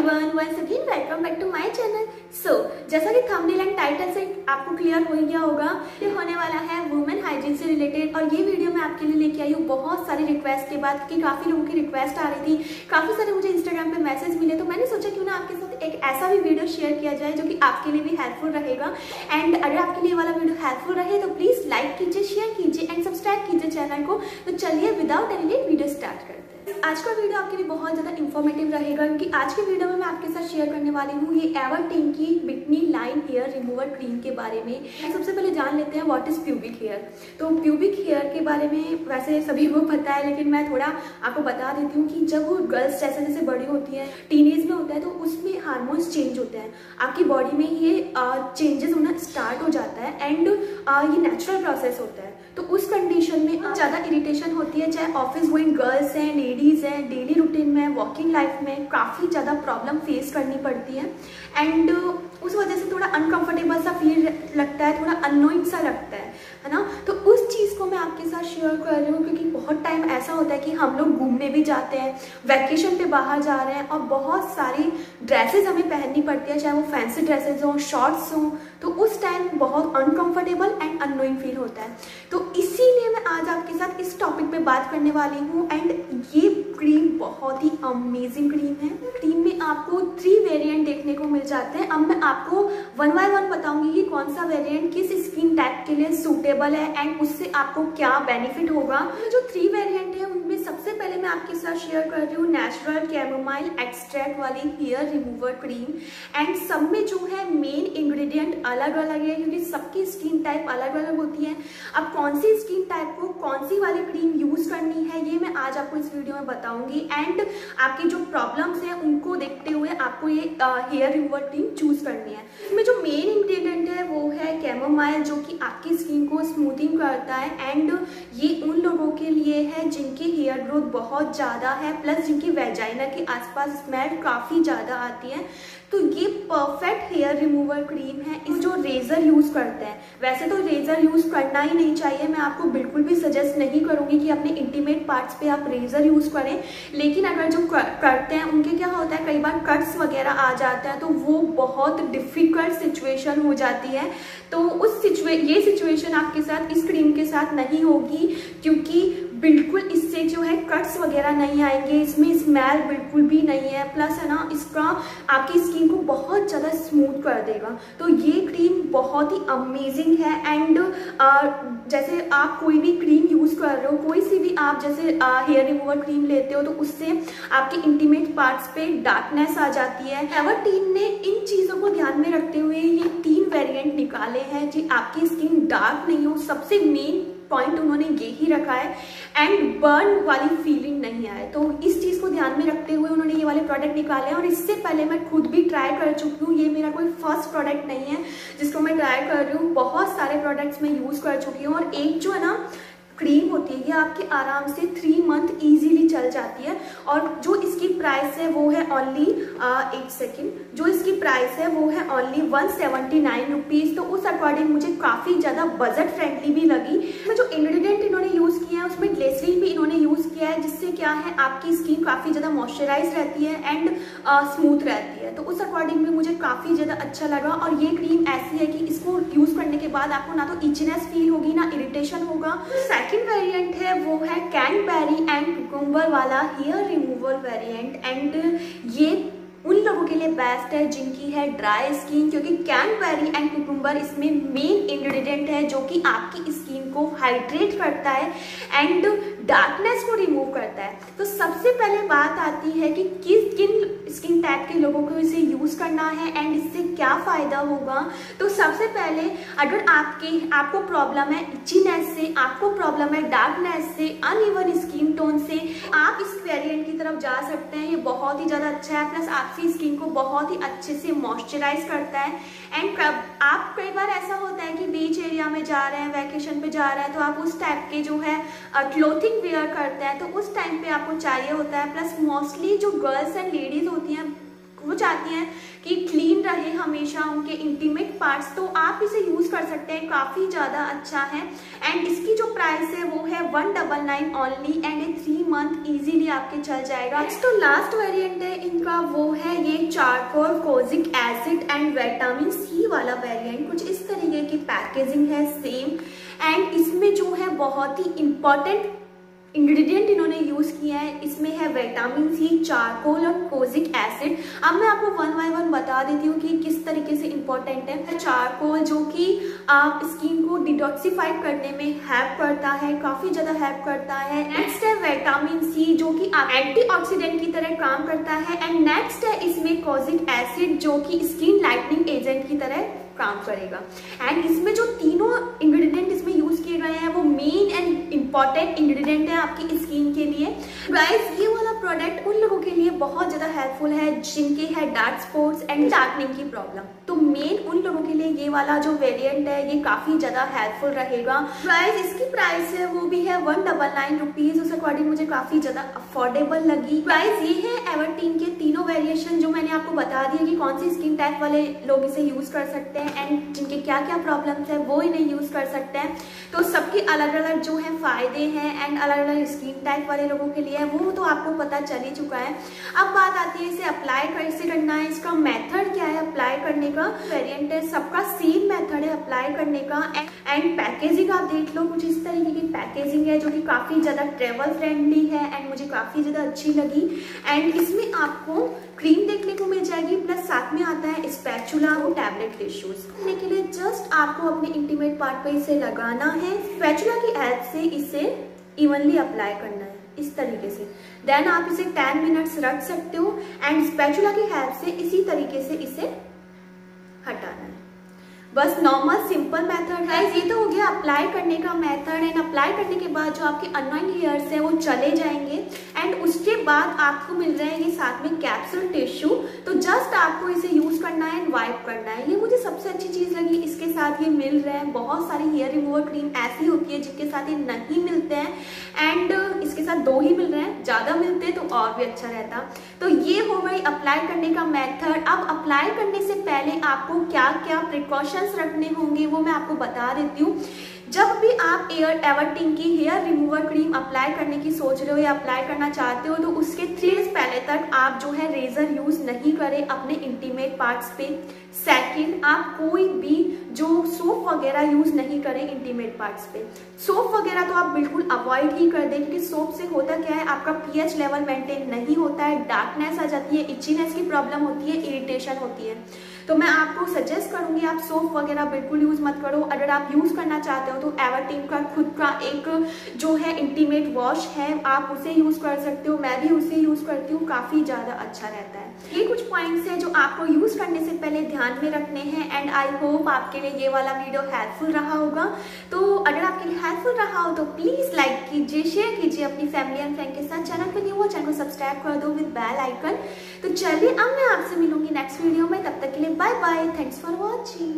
Everyone once again welcome back to my channel so जैसा कि thumbnail and title से आपको क्लियर हो गया होगा, ये होने वाला है वुमेन हाइजीन से रिलेटेड और ये वीडियो मैं आपके लिए लेके आई हूँ। बहुत सारी रिक्वेस्ट के बाद, क्योंकि काफ़ी लोगों की रिक्वेस्ट आ रही थी। काफ़ी सारे मुझे इंस्टाग्राम पे मैसेज मिले तो मैंने सोचा एक ऐसा भी वीडियो शेयर किया जाए जो कि आपके लिए भी हेल्पफुल रहेगा। एंड अगर आपके लिए वाला वीडियो हेल्पफुल रहे तो प्लीज़ लाइक कीजिए शेयर कीजिए एंड सब्सक्राइब कीजिए चैनल को। तो चलिए without any late video start करते हैं। आज का वीडियो आपके लिए बहुत ज़्यादा इन्फॉर्मेटिव रहेगा, क्योंकि आज के वीडियो में मैं आपके साथ शेयर करने वाली हूँ ये एवर टीम की bikini line hair remover cream के बारे में। सबसे पहले जान लेते हैं व्हाट इज़ प्यूबिक हेयर तो प्यूबिक हेयर के बारे में वैसे सभी को पता है, लेकिन मैं थोड़ा आपको बता देती हूँ कि जब वो गर्ल्स जैसे जैसे बड़ी होती है टीनेज में होता है तो उसमें हारमोन्स चेंज होते हैं। आपकी बॉडी में ये चेंजेस होना स्टार्ट हो जाता है एंड ये नेचुरल प्रोसेस होता है। तो उस कंडीशन में ज़्यादा इरिटेशन होती है चाहे ऑफ़िस गोइंग गर्ल्स हैं लेडीज़ हैं डेली रूटीन में वॉकिंग लाइफ में काफ़ी ज़्यादा प्रॉब्लम फेस करनी पड़ती है। एंड उस वजह से थोड़ा अनकंफर्टेबल सा फील लगता है थोड़ा अनोइंग सा लगता है है ना? तो को मैं आपके साथ शेयर कर रही हूँ क्योंकि बहुत टाइम ऐसा होता है कि हम लोग घूमने भी जाते हैं वैकेशन पे बाहर जा रहे हैं और बहुत सारी ड्रेसेस हमें पहननी पड़ती है, चाहे वो फैंसी ड्रेसेस हों शॉर्ट्स हों तो उस टाइम बहुत अनकंफर्टेबल एंड अनोइंग फील होता है। तो इसीलिए मैं आज आपके साथ इस टॉपिक पर बात करने वाली हूँ एंड ये क्रीम बहुत ही अमेजिंग क्रीम है। क्रीम में आपको थ्री वेरिएंट देखने को मिल जाते हैं। अब मैं आपको वन बाय वन बताऊँगी कि कौन सा वेरिएंट किस स्किन टाइप के लिए सूटेबल है एंड उससे आपको क्या बेनिफिट होगा। जो थ्री वेरिएंट है, उनमें सबसे पहले मैं आपके साथ शेयर कर रही हूँ नेचुरल कैमोमाइल एक्सट्रैक्ट वाली हेयर रिमूवर क्रीम एंड सब में जो है मेन इंग्रेडिएंट अलग अलग है, क्योंकि सबकी स्किन टाइप अलग अलग होती है। अब कौन सी स्किन टाइप को कौन सी वाली क्रीम यूज़ करनी है, ये मैं आज आपको इस वीडियो में बताऊँगी। एंड आपकी जो प्रॉब्लम्स हैं, उनको देखते हुए आपको ये हेयर रिमूवर टीम चूज़ करनी है। इसमें जो मेन इंग्रेडिएंट है, वो है कैमोमाइल जो कि आपकी स्किन को स्मूथिंग करता है। एंड ये उन लोगों के लिए है, जिनकी हेयर ग्रोथ बहुत ज़्यादा है प्लस जिनकी वेजाइना के आसपास स्मेल काफ़ी ज़्यादा आती है। तो ये परफेक्ट हेयर रिमूवर क्रीम है इस जो रेजर यूज़ करते हैं। वैसे तो रेजर यूज़ करना ही नहीं चाहिए मैं आपको बिल्कुल भी सजेस्ट नहीं करूँगी कि अपने इंटीमेट पार्ट्स पे आप रेजर यूज़ करें। लेकिन अगर जो कर, करते हैं उनके क्या होता है कई बार कट्स वगैरह आ जाते हैं तो वो बहुत डिफ़िकल्ट सिचुएशन हो जाती है। तो उस सिचुए ये सिचुएशन आपके साथ इस क्रीम के साथ नहीं होगी क्योंकि बिल्कुल इससे जो है कट्स वगैरह नहीं आएँगे, इसमें स्मेल बिल्कुल भी नहीं है प्लस है ना, इसका आपकी स्किन को बहुत ज़्यादा स्मूथ कर देगा। तो ये क्रीम बहुत ही अमेजिंग है एंड जैसे आप कोई भी क्रीम यूज़ कर रहे हो, कोई सी भी आप जैसे हेयर रिमूवर क्रीम लेते हो तो उससे आपके इंटीमेट पार्ट्स पे डार्कनेस आ जाती है। एवर टीन ने इन चीज़ों को ध्यान में रखते हुए ये तीन वेरिएंट निकाले हैं, जी, आपकी स्किन डार्क नहीं हो, सबसे मेन पॉइंट उन्होंने ये ही रखा है एंड बर्न वाली फीलिंग नहीं आए। तो इस चीज़ को ध्यान में रखते हुए उन्होंने ये वाले प्रोडक्ट निकाले हैं और इससे पहले मैं खुद भी ट्राई कर चुकी हूँ। ये मेरा कोई फ़र्स्ट प्रोडक्ट नहीं है, जिसको मैं ट्राई कर रही हूँ। बहुत सारे प्रोडक्ट्स मैं यूज़ कर चुकी हूँ, और एक जो है ना क्रीम होती है, ये आपके आराम से थ्री मंथ इजीली चल जाती है। और जो इसकी प्राइस है, वो है ओनली एक सेकेंड जो इसकी प्राइस है, वो है only one seventy nine rupees तो उस अकॉर्डिंग मुझे काफ़ी ज़्यादा बजट फ्रेंडली भी लगी। तो जो इंग्रेडिएंट इन्होंने यूज़ किया है उसमें ग्लेसरीन भी इन्होंने यूज़ किया है जिससे क्या है, आपकी स्किन काफ़ी ज़्यादा मॉइस्चराइज रहती है एंड स्मूथ रहती है। तो उस अकॉर्डिंग में मुझे काफ़ी ज़्यादा अच्छा लगा और ये क्रीम ऐसी है कि इसको यूज़ करने के बाद आपको ना तो इचनेस फील होगी, ना इरिटेशन होगा। सेकेंड वेरिएंट है, वो है कैनबेरी एंड कुकुम्बर वाला हेयर रिमूवल वेरियंट एंड ये उन लोगों के लिए बेस्ट है जिनकी है ड्राई स्किन क्योंकि कैनबेरी एंड कुकुम्बर इसमें मेन इंग्रेडिएंट है जो कि आपकी स्किन को हाइड्रेट करता है एंड डार्कनेस को रिमूव करता है। तो सबसे पहले बात आती है कि किस, किन स्किन टाइप के लोगों को इसे यूज़ करना है एंड इससे क्या फ़ायदा होगा। तो सबसे पहले, अगर आपके, आपको प्रॉब्लम है इचीनेस से, आपको प्रॉब्लम है डार्कनेस से अनइवन स्किन टोन से, आप इस वेरिएंट की तरफ़ जा सकते हैं। ये बहुत ही ज़्यादा अच्छा है। प्लस आपकी स्किन को बहुत ही अच्छे से मॉइस्चराइज करता है। एंड आप कई बार ऐसा होता है कि बीच एरिया में जा रहे हैं वैकेशन पे जा रहे हैं तो आप उस टाइप के जो है क्लोथिंग वेयर करते हैं तो उस टाइम पे आपको चाहिए होता है। प्लस मोस्टली जो गर्ल्स एंड लेडीज़ होती हैं, वो चाहती हैं कि क्लीन रहे हमेशा उनके इंटीमेट पार्ट्स तो आप इसे यूज़ कर सकते हैं, काफ़ी ज़्यादा अच्छा है। एंड इसकी जो प्राइस है, वो है one double nine only and ये थ्री मंथ इजीली आपके चल जाएगा। तो लास्ट वेरिएंट है इनका, वो है ये charcoal kojic acid and vitamin C वाला वेरिएंट कुछ इस तरीके की पैकेजिंग है सेम एंड इसमें जो है, बहुत ही इंपॉर्टेंट इंग्रेडिएंट इन्होंने यूज़ किया है, इसमें है विटामिन सी चारकोल और कोजिक एसिड अब मैं आपको वन बाय वन बता देती हूँ कि किस तरीके से इंपॉर्टेंट है। चारकोल जो कि आप स्किन को डिटॉक्सीफाई करने में हेल्प करता है, काफ़ी ज़्यादा हेल्प करता है। नेक्स्ट है विटामिन सी जो कि एंटीऑक्सीडेंट की तरह काम करता है। एंड नेक्स्ट है इसमें कोजिक एसिड जो कि स्किन लाइटनिंग एजेंट की तरह काम करेगा। एंड इसमें जो तीनों इंग्रेडिएंट इसमें यूज़ किए गए हैं, वो मेन एंड इंपॉर्टेंट इंग्रेडिएंट है आपकी स्किन के लिए। प्राइस ये वाला प्रोडक्ट उन बहुत ज़्यादा हेल्पफुल है जिनके है डार्क स्पॉट्स एंड डार्कनिंग की प्रॉब्लम तो मेन उन लोगों के लिए ये वाला जो वेरिएंट है ये काफ़ी ज़्यादा हेल्पफुल रहेगा. प्राइस इसकी प्राइस है वो भी है वन डबल नाइन रुपीज़ उस अकॉर्डिंग मुझे काफ़ी ज़्यादा अफोर्डेबल लगी. प्राइस ये है एवरटीन के तीनों वेरिएशन जो मैंने आपको बता दिया कि कौन सी स्किन टाइप वाले लोग इसे यूज़ कर सकते हैं एंड जिनके क्या क्या प्रॉब्लम्स है वो इन्हें यूज़ कर सकते हैं. तो सबके अलग अलग जो है फ़ायदे हैं एंड अलग अलग स्किन टाइप वाले लोगों के लिए वो तो आपको पता चल ही चुका है. अब बात आती है इसे अप्लाई कैसे करना है, इसका मेथड क्या है अप्लाई करने का? वेरियंट है सबका सेम मेथड है अप्लाई करने का। एंड पैकेजिंग आप देख लो, कुछ इस तरीके की पैकेजिंग है जो कि काफ़ी ज़्यादा ट्रेवल फ्रेंडली है एंड मुझे काफ़ी ज़्यादा अच्छी लगी। एंड इसमें आपको क्रीम देखने को मिल जाएगी प्लस साथ में आता है स्पैचुला और टैबलेट टिश्यूज करने के लिए जस्ट आपको अपने इंटीमेट पार्ट पर इसे लगाना है। स्पैचुला की हेल्प से इसे इवनली अप्लाई करना है। इस तरीके से। देन आप इसे टेन मिनट्स रख सकते हो एंड स्पेचुला की हेल्प से इसी तरीके से इसे हटाना है। बस नॉर्मल सिंपल मेथड है। ये तो हो गया अप्लाई करने का मेथड एंड अप्लाई करने के बाद जो आपके अनोइंग हेयर्स हैं, वो चले जाएँगे। एंड उसके बाद आपको मिल रहे हैं ये साथ में कैप्सूल टिश्यू तो जस्ट आपको इसे यूज़ करना है एंड वाइप करना है। ये मुझे सबसे अच्छी चीज़ लगी। इसके साथ ये मिल रहे हैं। बहुत सारी हेयर रिमूवर क्रीम ऐसी होती है जिनके साथ ये नहीं मिलते हैं। एंड इसके साथ दो ही मिल रहे हैं। ज़्यादा मिलते हैं तो और भी अच्छा रहता। तो ये हो गई अप्लाई करने का मैथड अब अप्लाई करने से पहले आपको क्या क्या प्रिकॉशन प्रिकॉशंस रखने होंगे, वो मैं आपको बता देती हूँ। जब भी आप एयर एवरटिंग की हेयर रिमूवर क्रीम अप्लाई करने की सोच रहे हो या अप्लाई करना चाहते हो तो उसके थ्री डेज़ पहले तक आप जो है रेजर यूज़ नहीं करें अपने इंटीमेट पार्ट्स पे। सेकंड आप कोई भी जो सोप वगैरह यूज़ नहीं करें इंटीमेट पार्ट्स पे। सोप वगैरह तो आप बिल्कुल अवॉइड ही कर दें, क्योंकि सोप से होता क्या है, आपका पीएच लेवल मेंटेन नहीं होता है डार्कनेस आ जाती है इचीनेस की प्रॉब्लम होती है इरिटेशन होती है। तो मैं आपको सजेस्ट करूँगी, आप सोप वगैरह बिल्कुल यूज़ मत करो। अगर आप यूज़ करना चाहते हो तो एवरटीन का खुद का एक जो है इंटीमेट वॉश है, आप उसे यूज़ कर सकते हो। मैं भी उसे यूज़ करती हूँ, काफ़ी ज़्यादा अच्छा रहता है। ये कुछ पॉइंट्स हैं जो आपको यूज़ करने से पहले ध्यान में रखने हैं एंड आई होप आपके लिए ये वाला वीडियो हेल्पफुल रहा होगा। तो अगर आपके लिए हेल्पफुल रहा हो तो प्लीज़ लाइक कीजिए शेयर कीजिए अपनी फैमिली एंड फ्रेंड के साथ। चैनल पर न्यू हो, चैनल को सब्सक्राइब कर दो विद बेल आइकन तो चलिए, अब मैं आपसे मिलूँगी नेक्स्ट वीडियो में। तब तक के लिए bye bye thanks for watching